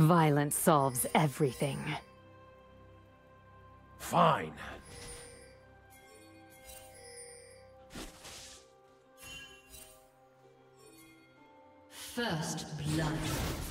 Violence solves everything. Fine. First blood.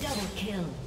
Double kill.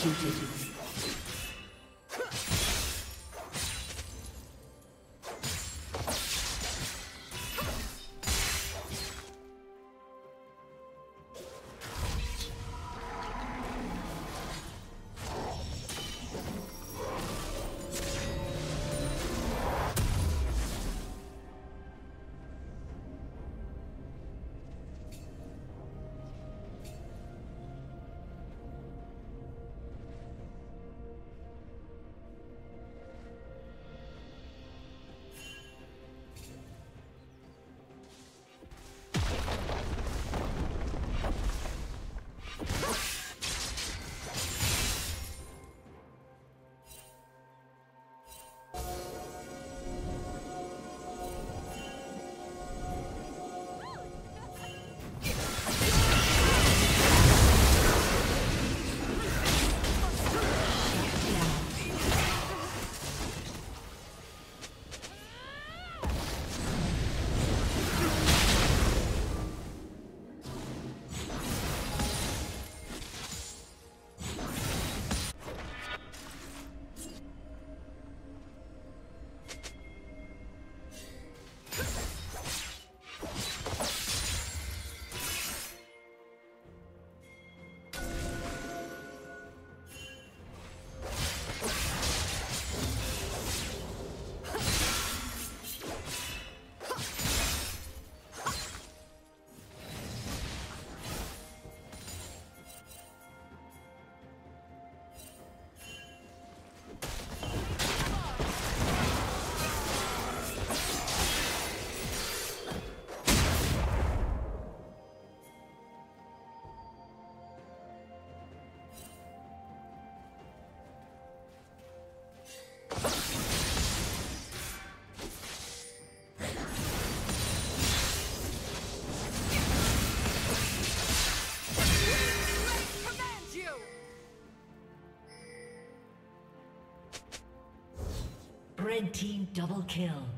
Executed. Double kill.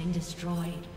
Been destroyed.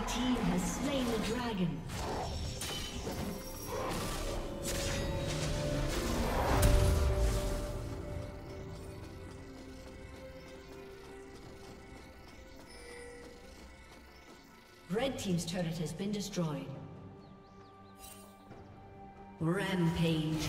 Red team has slain the dragon. Red Team's turret has been destroyed. Rampage.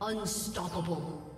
Unstoppable.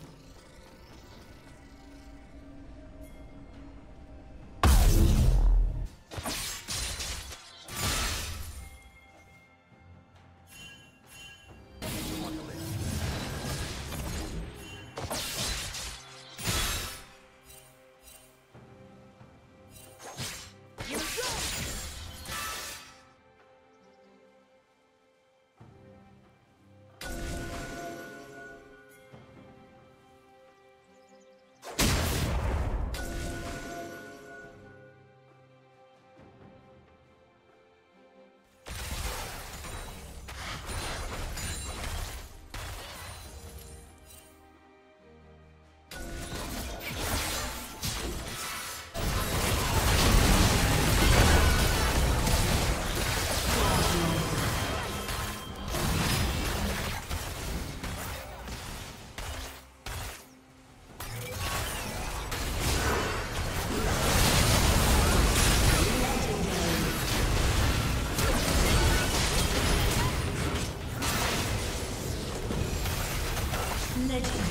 Legend.